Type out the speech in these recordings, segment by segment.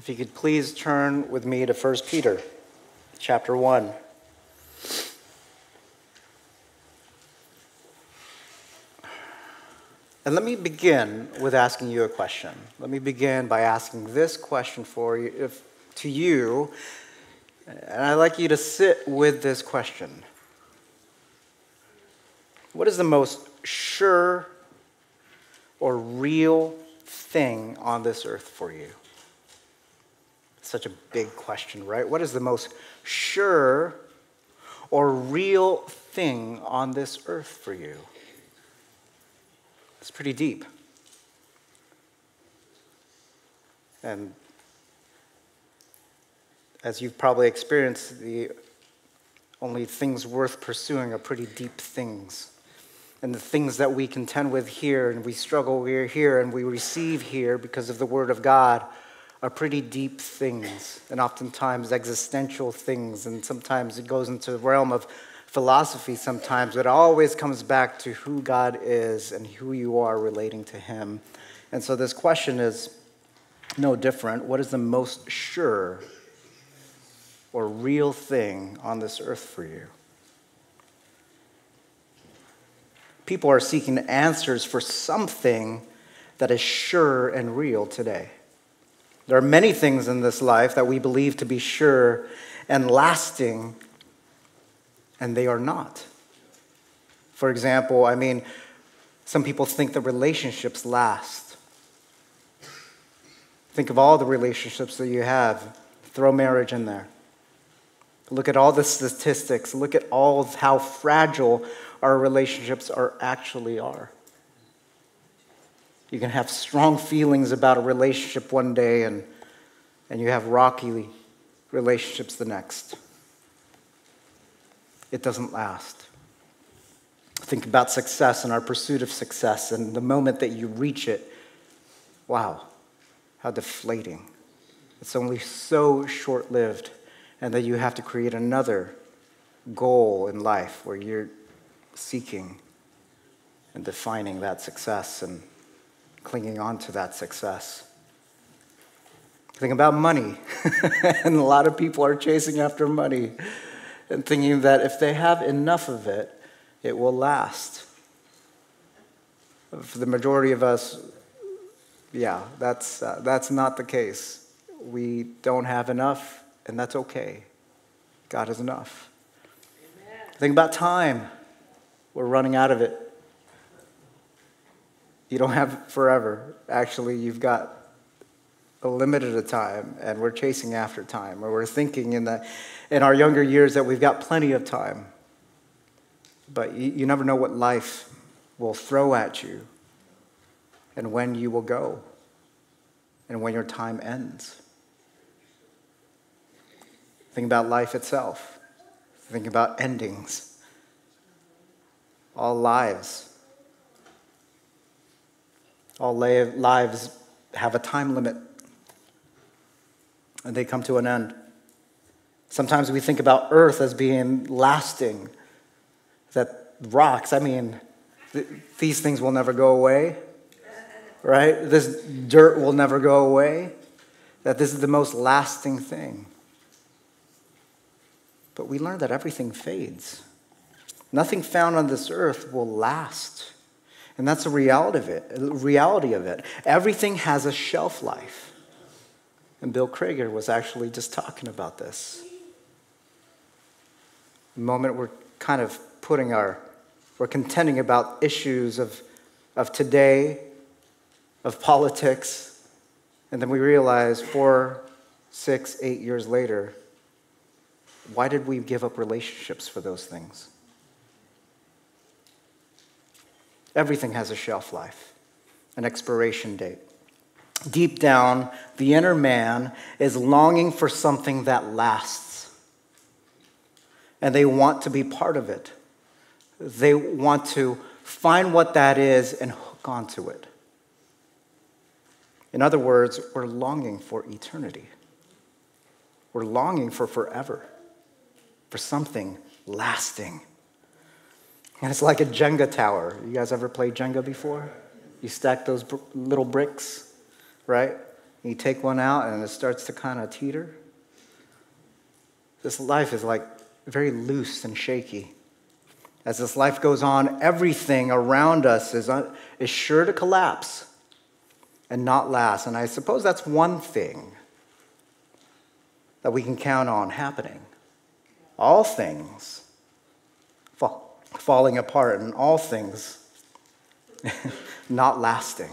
If you could please turn with me to 1 Peter chapter 1. And let me begin with asking you a question. Let me begin by asking this question for you if, to you, and I'd like you to sit with this question. What is the most sure or real thing on this earth for you? Such a big question, right? What is the most sure or real thing on this earth for you? It's pretty deep. And as you've probably experienced, the only things worth pursuing are pretty deep things. And the things that we contend with here and we struggle here and we receive here because of the Word of God are pretty deep things and oftentimes existential things. And sometimes it goes into the realm of philosophy sometimes, but it always comes back to who God is and who you are relating to Him. And so this question is no different. What is the most sure or real thing on this earth for you? People are seeking answers for something that is sure and real today. There are many things in this life that we believe to be sure and lasting, and they are not. For example, I mean, some people think that relationships last. Think of all the relationships that you have, throw marriage in there. Look at all the statistics, look at all how fragile our relationships are actually are. You can have strong feelings about a relationship one day and, and you have rocky relationships the next. It doesn't last. Think about success and our pursuit of success, and the moment that you reach it, wow, how deflating. It's only so short lived, and that you have to create another goal in life where you're seeking and defining that success and clinging on to that success. Think about money. and a lot of people are chasing after money and thinking that if they have enough of it, it will last. For the majority of us, yeah, that's, uh, that's not the case. We don't have enough, and that's okay. God is enough. Amen. Think about time. We're running out of it. You don't have forever. Actually, you've got a limited time, and we're chasing after time, or we're thinking in, the, in our younger years that we've got plenty of time. But you, you never know what life will throw at you and when you will go and when your time ends. Think about life itself. Think about endings all lives. All lives have a time limit and they come to an end. Sometimes we think about earth as being lasting, that rocks, I mean, th- these things will never go away, right? This dirt will never go away, that this is the most lasting thing. But we learn that everything fades. Nothing found on this earth will last. And that's the reality of it. Reality of it. Everything has a shelf life. And Bill Krager was actually just talking about this. The moment we're kind of putting our, we're contending about issues of, of today, of politics, and then we realize four, six, eight years later, why did we give up relationships for those things? Everything has a shelf life, an expiration date. Deep down, the inner man is longing for something that lasts. And they want to be part of it. They want to find what that is and hook onto it. In other words, we're longing for eternity. We're longing for forever, for something lasting. And it's like a Jenga tower. You guys ever played Jenga before? You stack those br- little bricks, right? You take one out and it starts to kind of teeter. This life is like very loose and shaky. As this life goes on, everything around us is, is sure to collapse and not last. And I suppose that's one thing that we can count on happening. All things falling apart, and all things not lasting.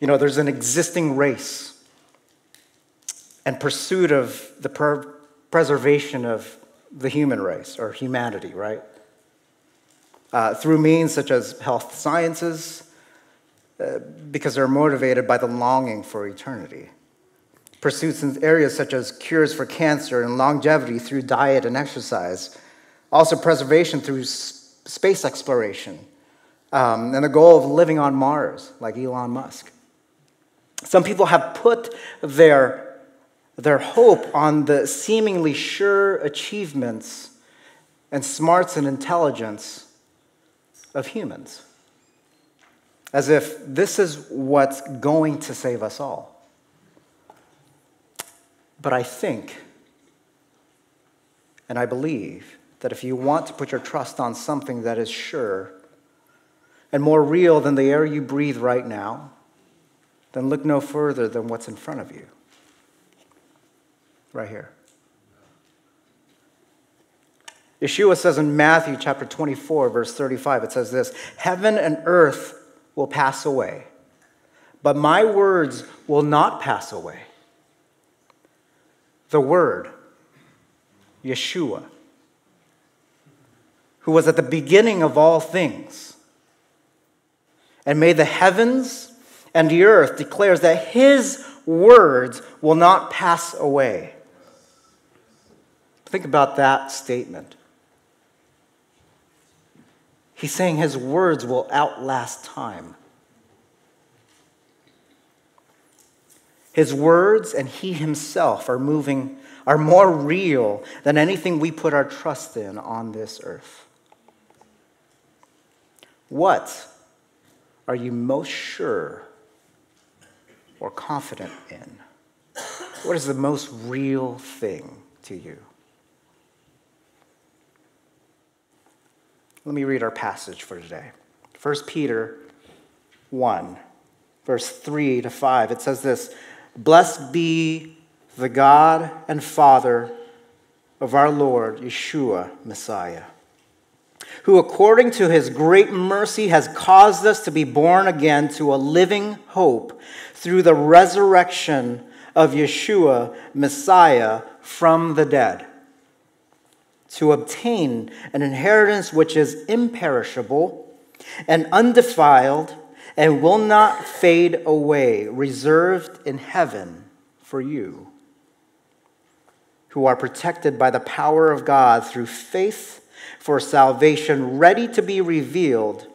You know, there's an existing race and pursuit of the per- preservation of the human race or humanity, right? Uh, through means such as health sciences, uh, because they're motivated by the longing for eternity. Pursuits in areas such as cures for cancer and longevity through diet and exercise. Also, preservation through space exploration. Um, and the goal of living on Mars, like Elon Musk. Some people have put their, their hope on the seemingly sure achievements and smarts and intelligence of humans, as if this is what's going to save us all. But I think and I believe that if you want to put your trust on something that is sure and more real than the air you breathe right now, then look no further than what's in front of you. Right here. Yeshua says in Matthew chapter 24, verse 35, it says this Heaven and earth will pass away, but my words will not pass away. The Word, Yeshua, who was at the beginning of all things, and made the heavens and the earth, declares that His words will not pass away. Think about that statement. He's saying his words will outlast time. His words and he himself are moving, are more real than anything we put our trust in on this earth. What are you most sure or confident in? What is the most real thing to you? Let me read our passage for today. 1 Peter 1, verse 3 to 5. It says this Blessed be the God and Father of our Lord, Yeshua, Messiah, who according to his great mercy has caused us to be born again to a living hope through the resurrection of Yeshua, Messiah, from the dead to obtain an inheritance which is imperishable and undefiled and will not fade away, reserved in heaven for you, who are protected by the power of God through faith for salvation, ready to be revealed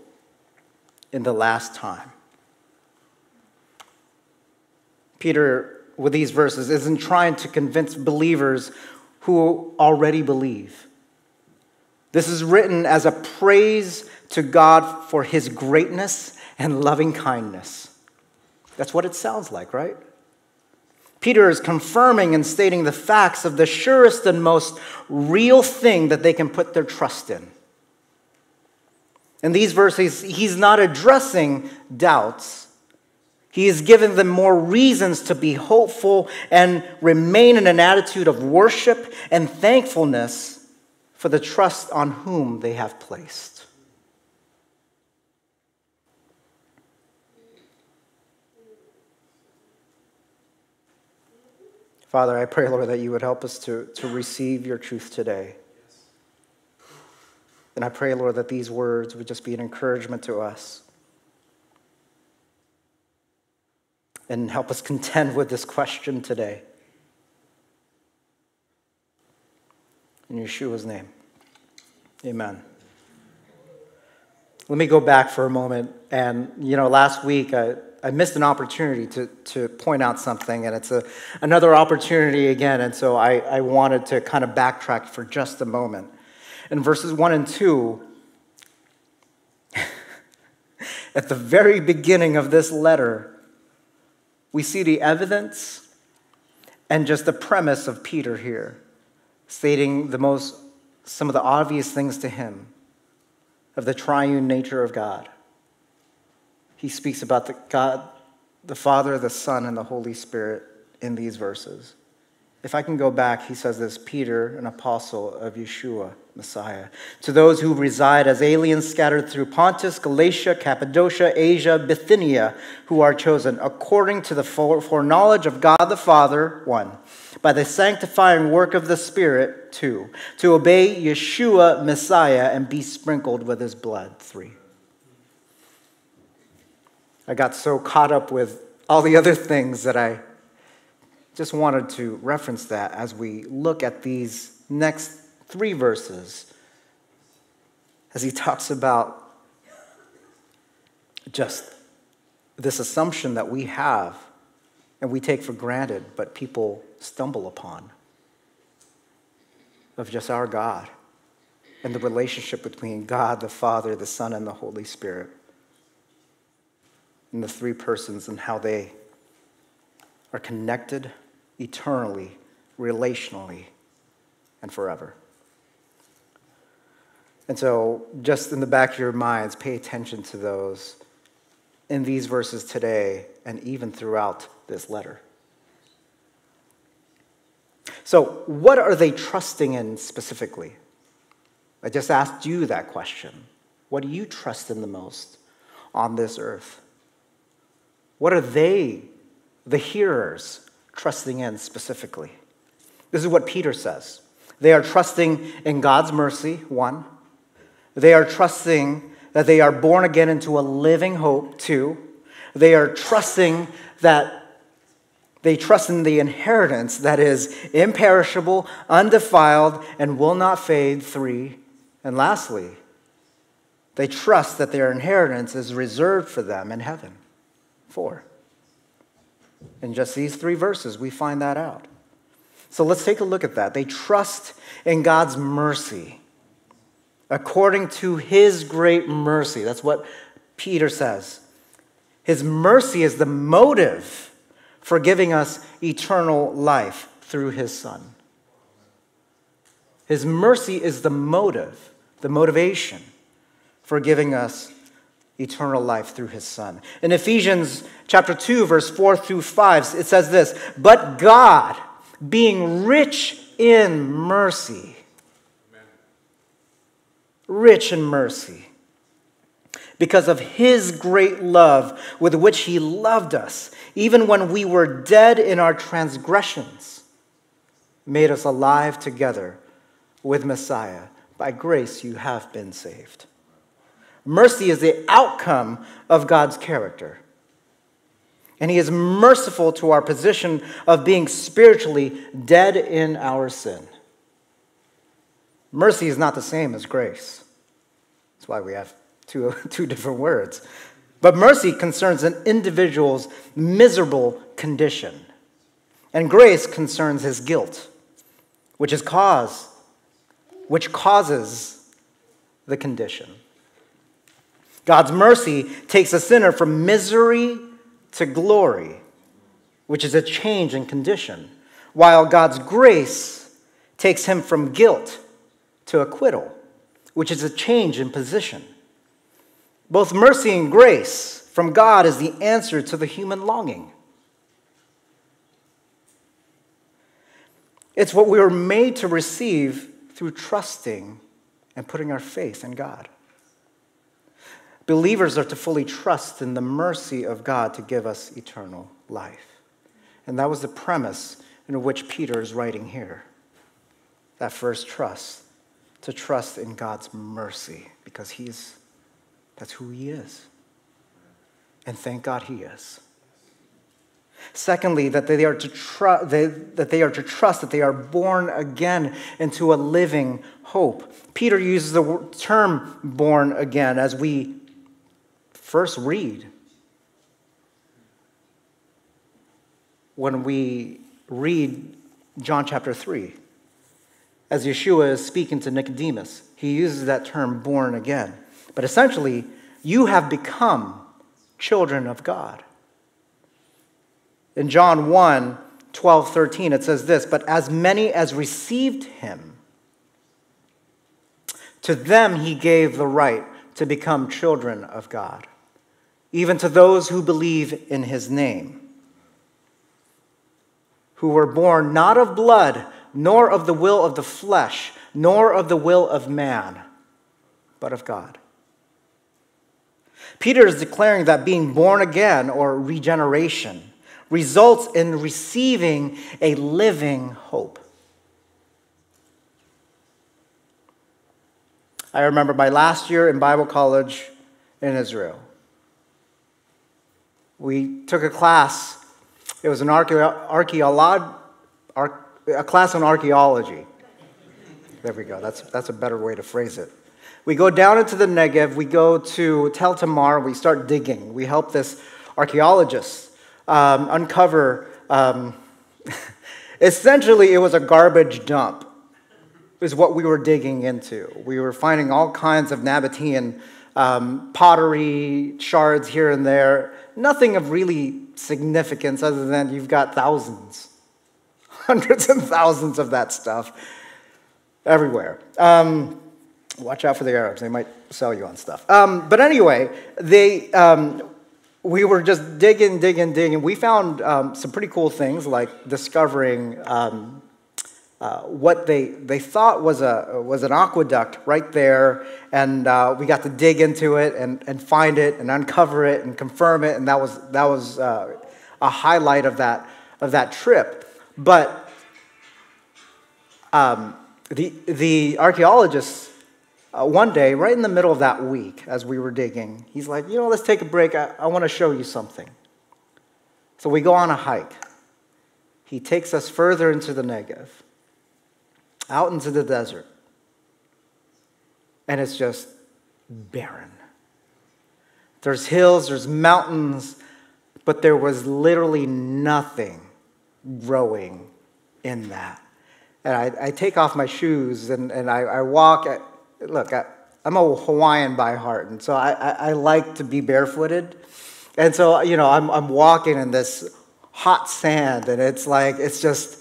in the last time. Peter, with these verses, isn't trying to convince believers who already believe. This is written as a praise to God for his greatness and loving kindness. That's what it sounds like, right? Peter is confirming and stating the facts of the surest and most real thing that they can put their trust in. In these verses, he's not addressing doubts. He is giving them more reasons to be hopeful and remain in an attitude of worship and thankfulness for the trust on whom they have placed. Father, I pray, Lord, that you would help us to, to receive your truth today. And I pray, Lord, that these words would just be an encouragement to us. And help us contend with this question today. In Yeshua's name, amen. Let me go back for a moment. And, you know, last week I, I missed an opportunity to, to point out something, and it's a, another opportunity again. And so I, I wanted to kind of backtrack for just a moment. In verses 1 and 2, at the very beginning of this letter, we see the evidence and just the premise of Peter here, stating the most, some of the obvious things to him of the triune nature of God. He speaks about the God, the Father, the Son, and the Holy Spirit in these verses. If I can go back, he says this Peter, an apostle of Yeshua, Messiah, to those who reside as aliens scattered through Pontus, Galatia, Cappadocia, Asia, Bithynia, who are chosen according to the foreknowledge of God the Father, one, by the sanctifying work of the Spirit, two, to obey Yeshua, Messiah, and be sprinkled with his blood, three. I got so caught up with all the other things that I just wanted to reference that as we look at these next three verses as he talks about just this assumption that we have and we take for granted, but people stumble upon of just our God and the relationship between God, the Father, the Son, and the Holy Spirit, and the three persons and how they are connected eternally, relationally, and forever. And so, just in the back of your minds, pay attention to those in these verses today and even throughout this letter. So, what are they trusting in specifically? I just asked you that question. What do you trust in the most on this earth? What are they, the hearers, trusting in specifically? This is what Peter says. They are trusting in God's mercy, one. They are trusting that they are born again into a living hope, two. They are trusting that they trust in the inheritance that is imperishable, undefiled, and will not fade, three. And lastly, they trust that their inheritance is reserved for them in heaven, four. In just these three verses, we find that out. So let's take a look at that. They trust in God's mercy according to his great mercy. That's what Peter says. His mercy is the motive for giving us eternal life through his Son. His mercy is the motive, the motivation for giving us eternal life through his son. In Ephesians chapter 2 verse 4 through 5 it says this, "But God, being rich in mercy, rich in mercy, because of his great love with which he loved us, even when we were dead in our transgressions, made us alive together with Messiah. By grace you have been saved." Mercy is the outcome of God's character. And He is merciful to our position of being spiritually dead in our sin. Mercy is not the same as grace. That's why we have two, two different words. But mercy concerns an individual's miserable condition, and grace concerns his guilt, which is cause, which causes the condition. God's mercy takes a sinner from misery to glory, which is a change in condition, while God's grace takes him from guilt to acquittal, which is a change in position. Both mercy and grace from God is the answer to the human longing. It's what we were made to receive through trusting and putting our faith in God. Believers are to fully trust in the mercy of God to give us eternal life. And that was the premise in which Peter is writing here. That first trust, to trust in God's mercy, because he's that's who he is. And thank God he is. Secondly, that they are to tr- they, that they are to trust that they are born again into a living hope. Peter uses the term born again as we first read when we read John chapter 3. As Yeshua is speaking to Nicodemus, he uses that term born again. But essentially, you have become children of God. In John 1 12, 13, it says this But as many as received him, to them he gave the right to become children of God, even to those who believe in his name, who were born not of blood, nor of the will of the flesh, nor of the will of man, but of God. Peter is declaring that being born again or regeneration results in receiving a living hope. I remember my last year in Bible college in Israel. We took a class, it was an archeolo- a class on archaeology. There we go, that's, that's a better way to phrase it. We go down into the Negev, we go to Tel Tamar, we start digging. We help this archaeologist um, uncover, um, essentially, it was a garbage dump, is what we were digging into. We were finding all kinds of Nabatean um, pottery, shards here and there, nothing of really significance other than you've got thousands, hundreds and thousands of that stuff everywhere. Um, watch out for the Arabs, they might sell you on stuff. Um, but anyway, they, um, we were just digging, digging, digging. We found um, some pretty cool things like discovering um, uh, what they, they thought was, a, was an aqueduct right there. And uh, we got to dig into it and, and find it and uncover it and confirm it. And that was, that was uh, a highlight of that, of that trip. But um, the, the archaeologists uh, one day, right in the middle of that week, as we were digging, he's like, You know, let's take a break. I, I want to show you something. So we go on a hike. He takes us further into the Negev, out into the desert. And it's just barren. There's hills, there's mountains, but there was literally nothing growing in that. And I, I take off my shoes and, and I, I walk. At, look, I, am a Hawaiian by heart, and so I, I, I, like to be barefooted. And so, you know, I'm, I'm walking in this hot sand, and it's like, it's just,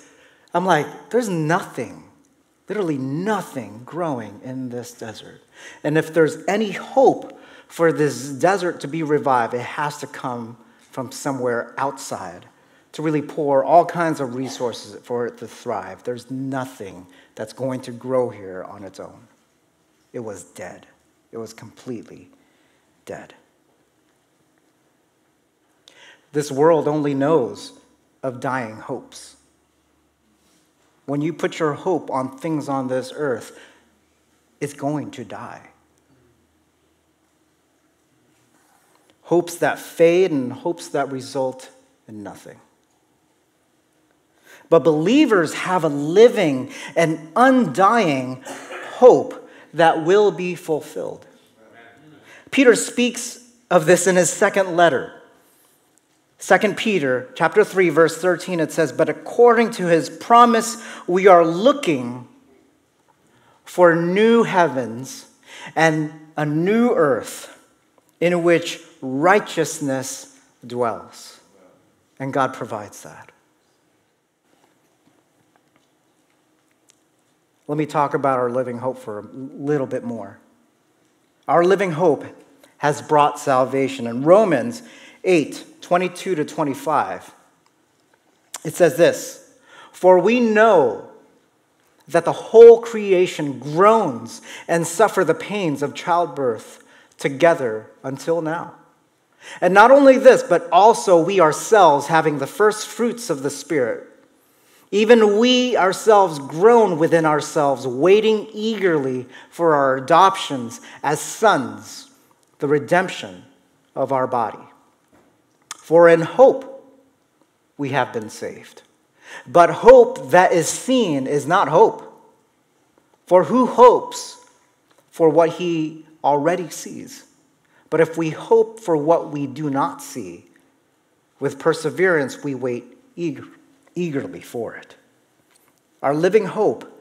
I'm like, there's nothing, literally nothing growing in this desert. And if there's any hope for this desert to be revived, it has to come from somewhere outside to really pour all kinds of resources for it to thrive. There's nothing that's going to grow here on its own. It was dead. It was completely dead. This world only knows of dying hopes. When you put your hope on things on this earth, it's going to die. Hopes that fade and hopes that result in nothing. But believers have a living and undying hope that will be fulfilled. Peter speaks of this in his second letter. 2 Peter chapter 3 verse 13 it says but according to his promise we are looking for new heavens and a new earth in which righteousness dwells and God provides that Let me talk about our living hope for a little bit more. Our living hope has brought salvation. In Romans 8 22 to 25, it says this For we know that the whole creation groans and suffer the pains of childbirth together until now. And not only this, but also we ourselves, having the first fruits of the Spirit, even we ourselves groan within ourselves, waiting eagerly for our adoptions as sons, the redemption of our body. For in hope we have been saved. But hope that is seen is not hope. For who hopes for what he already sees? But if we hope for what we do not see, with perseverance we wait eagerly eagerly for it. Our living hope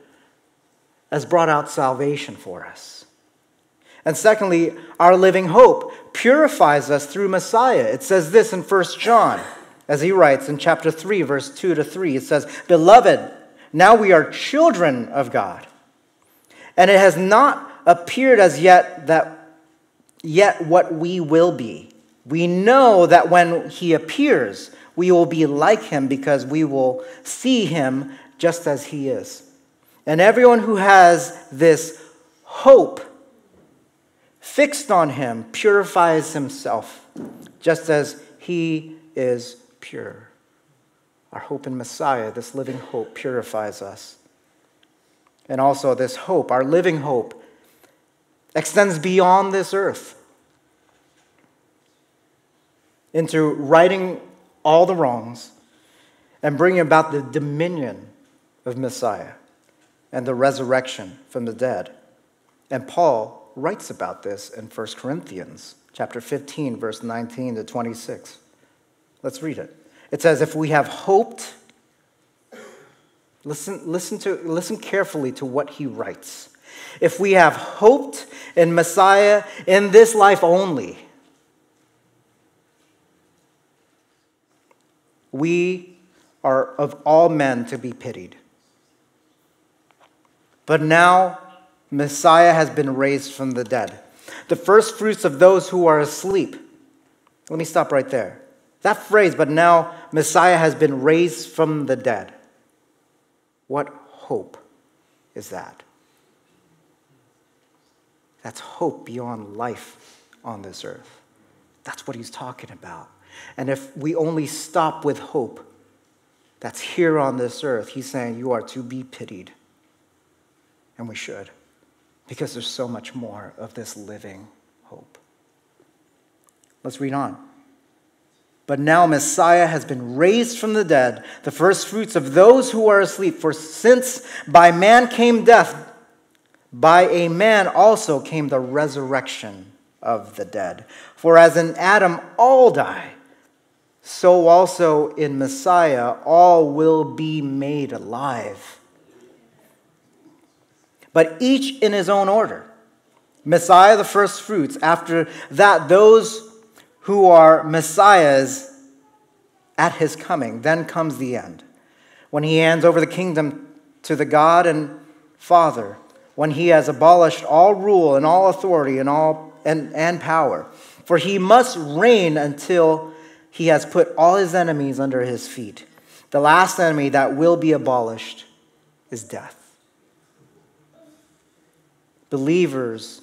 has brought out salvation for us. And secondly, our living hope purifies us through Messiah. It says this in 1 John, as he writes in chapter 3, verse 2 to 3. It says, Beloved, now we are children of God. And it has not appeared as yet that yet what we will be. We know that when he appears, we will be like him because we will see him just as he is. And everyone who has this hope fixed on him purifies himself, just as he is pure. Our hope in Messiah, this living hope, purifies us. And also, this hope, our living hope, extends beyond this earth into righting all the wrongs and bringing about the dominion of Messiah and the resurrection from the dead. And Paul writes about this in 1 Corinthians chapter 15 verse 19 to 26. Let's read it. It says if we have hoped listen listen to listen carefully to what he writes. If we have hoped in Messiah in this life only, we are of all men to be pitied. But now Messiah has been raised from the dead, the first fruits of those who are asleep. Let me stop right there. That phrase, but now Messiah has been raised from the dead. What hope is that? That's hope beyond life on this earth. That's what he's talking about. And if we only stop with hope that's here on this earth, he's saying you are to be pitied. And we should because there's so much more of this living hope. Let's read on. But now Messiah has been raised from the dead, the first fruits of those who are asleep. For since by man came death, by a man also came the resurrection of the dead. For as in Adam all die, so also in Messiah all will be made alive but each in his own order. Messiah, the first fruits. After that, those who are Messiahs at his coming. Then comes the end, when he hands over the kingdom to the God and Father, when he has abolished all rule and all authority and, all, and, and power. For he must reign until he has put all his enemies under his feet. The last enemy that will be abolished is death believers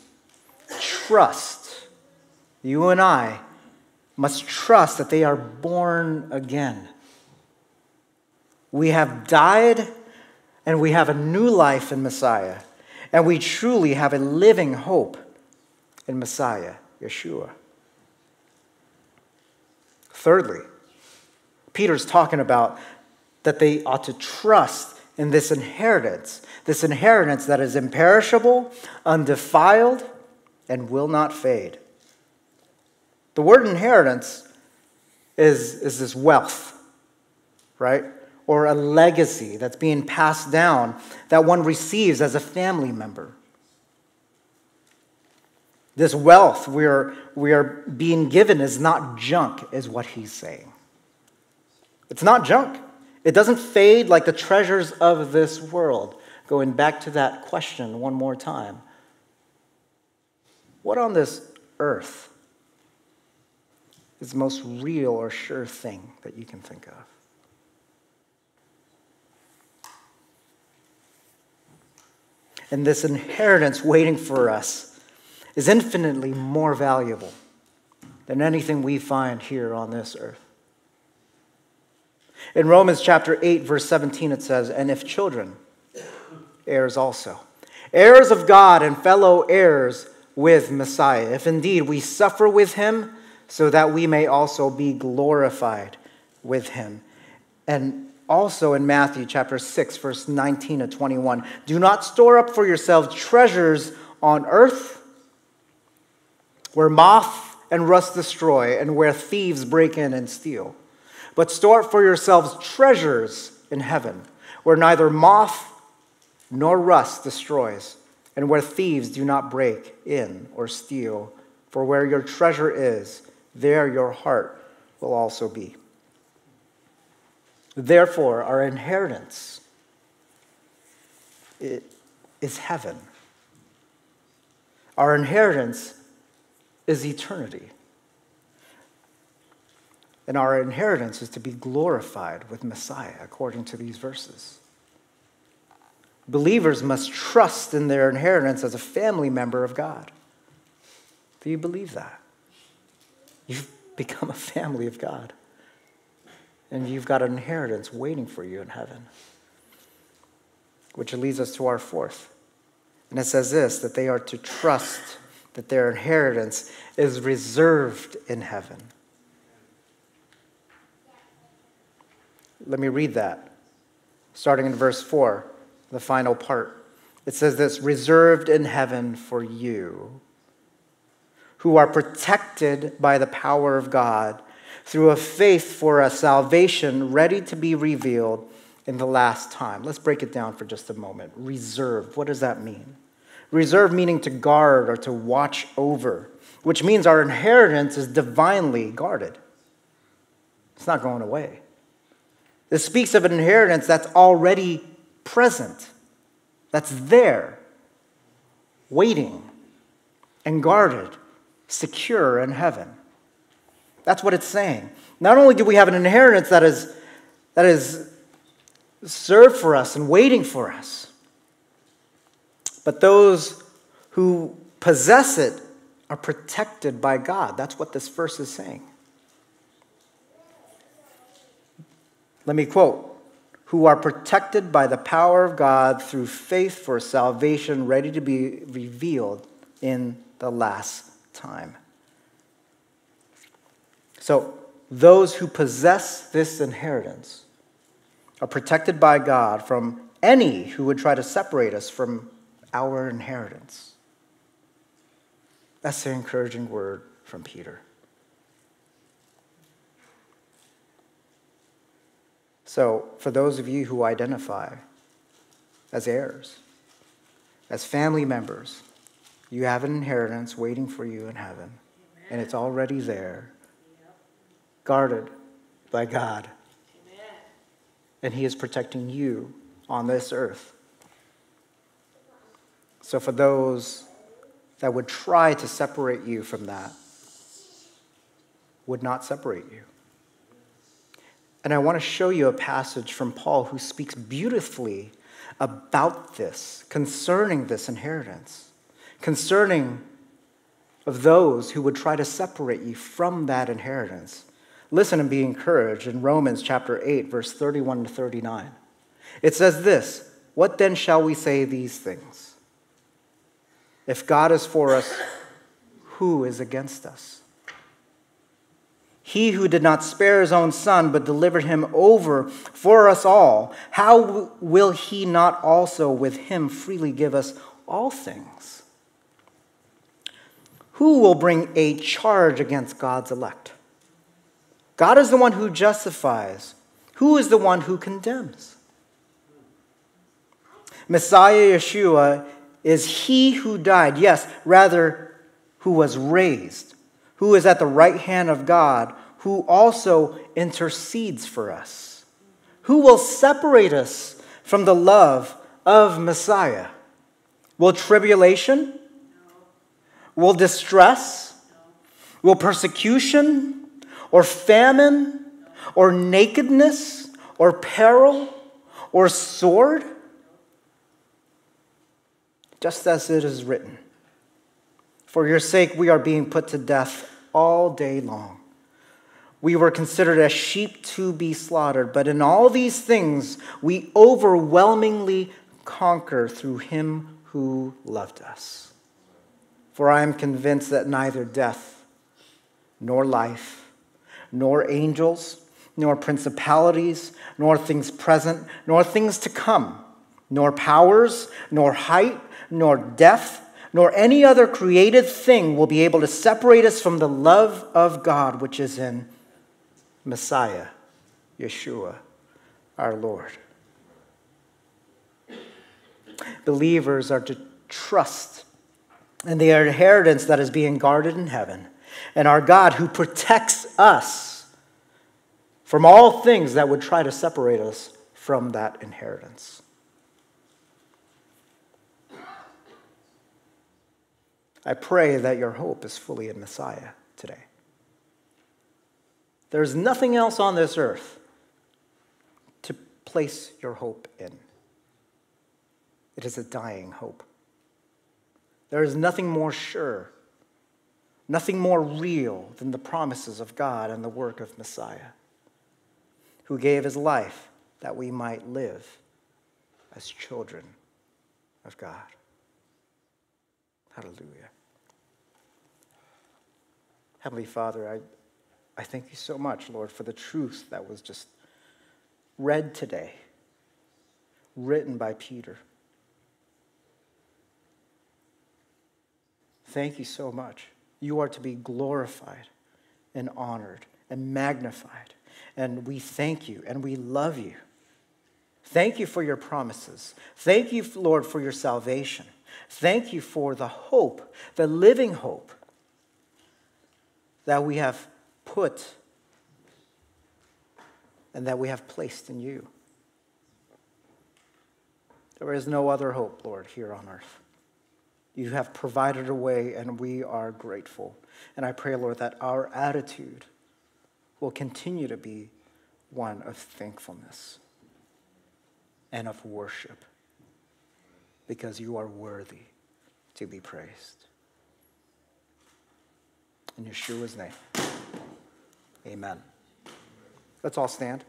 trust, you and I must trust that they are born again. We have died and we have a new life in Messiah, and we truly have a living hope in Messiah, Yeshua. Thirdly, Peter's talking about that they ought to trust in this inheritance, this inheritance that is imperishable, undefiled, and will not fade. The word inheritance is, is this wealth, right? Or a legacy that's being passed down that one receives as a family member. This wealth we are, we are being given is not junk, is what he's saying. It's not junk. It doesn't fade like the treasures of this world. Going back to that question one more time. What on this earth is the most real or sure thing that you can think of? And this inheritance waiting for us is infinitely more valuable than anything we find here on this earth. In Romans chapter 8, verse 17, it says, And if children, heirs also, heirs of God and fellow heirs with Messiah, if indeed we suffer with him, so that we may also be glorified with him. And also in Matthew chapter 6, verse 19 to 21, do not store up for yourselves treasures on earth where moth and rust destroy and where thieves break in and steal but store up for yourselves treasures in heaven, where neither moth nor rust destroys, and where thieves do not break in or steal. For where your treasure is, there your heart will also be. Therefore, our inheritance is heaven. Our inheritance is eternity. And our inheritance is to be glorified with Messiah, according to these verses. Believers must trust in their inheritance as a family member of God. Do you believe that? You've become a family of God. And you've got an inheritance waiting for you in heaven. Which leads us to our fourth. And it says this that they are to trust that their inheritance is reserved in heaven. Let me read that, starting in verse 4 the final part. It says this reserved in heaven for you, who are protected by the power of God through a faith for a salvation ready to be revealed in the last time. Let's break it down for just a moment. Reserved, what does that mean? Reserved meaning to guard or to watch over, which means our inheritance is divinely guarded. It's not going away. This speaks of an inheritance that's already present, that's there, waiting and guarded, secure in heaven. That's what it's saying. Not only do we have an inheritance that is, that is served for us and waiting for us, but those who possess it are protected by God. That's what this verse is saying. Let me quote who are protected by the power of God through faith for salvation ready to be revealed in the last time. So, those who possess this inheritance are protected by God from any who would try to separate us from our inheritance. That's the encouraging word from Peter. So, for those of you who identify as heirs, as family members, you have an inheritance waiting for you in heaven, Amen. and it's already there, yep. guarded by God. Amen. And He is protecting you on this earth. So, for those that would try to separate you from that, would not separate you. And I want to show you a passage from Paul who speaks beautifully about this, concerning this inheritance, concerning of those who would try to separate you from that inheritance. Listen and be encouraged in Romans chapter 8, verse 31 to 39. It says this What then shall we say these things? If God is for us, who is against us? He who did not spare his own son, but delivered him over for us all, how will he not also with him freely give us all things? Who will bring a charge against God's elect? God is the one who justifies. Who is the one who condemns? Messiah Yeshua is he who died, yes, rather, who was raised who is at the right hand of God, who also intercedes for us. Who will separate us from the love of Messiah? Will tribulation? Will distress? Will persecution? Or famine? Or nakedness? Or peril? Or sword? Just as it is written. For your sake, we are being put to death all day long. We were considered as sheep to be slaughtered, but in all these things we overwhelmingly conquer through him who loved us. For I am convinced that neither death, nor life, nor angels, nor principalities, nor things present, nor things to come, nor powers, nor height, nor depth nor any other created thing will be able to separate us from the love of God which is in Messiah, Yeshua, our Lord. Believers are to trust in the inheritance that is being guarded in heaven, and our God who protects us from all things that would try to separate us from that inheritance. I pray that your hope is fully in Messiah. There's nothing else on this earth to place your hope in. It is a dying hope. There is nothing more sure, nothing more real than the promises of God and the work of Messiah, who gave his life that we might live as children of God. Hallelujah. Heavenly Father, I, I thank you so much, Lord, for the truth that was just read today, written by Peter. Thank you so much. You are to be glorified and honored and magnified. And we thank you and we love you. Thank you for your promises. Thank you, Lord, for your salvation. Thank you for the hope, the living hope that we have put and that we have placed in you. There is no other hope, Lord, here on earth. You have provided a way, and we are grateful. And I pray, Lord, that our attitude will continue to be one of thankfulness and of worship because you are worthy to be praised. In Yeshua's name, amen. Let's all stand.